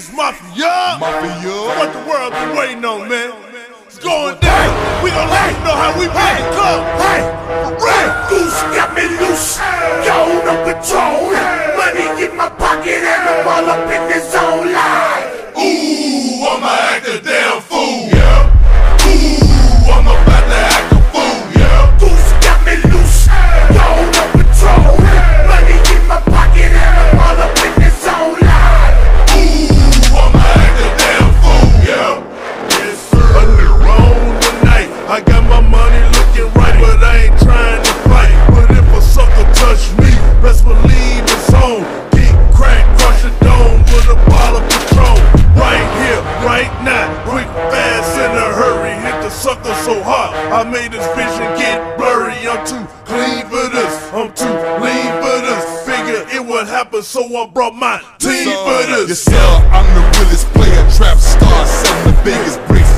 Peace Mafia. Mafia. What the world been waiting on, man. It's going down. We gon' let you know how we play it come. Hey, Red Goose got me loose. My money looking right, but I ain't trying to fight. But if a sucker touch me, best believe it's on. Get crack, crush a dome with a bottle of Patron. Right here, right now, quick, fast, in a hurry. Hit the sucker so hard, I made his vision get blurry. I'm too clean for this, I'm too lean for this. Figure it would happen, so I brought my team for this. Yes, I'm the realest player, trap star, selling the biggest bricks.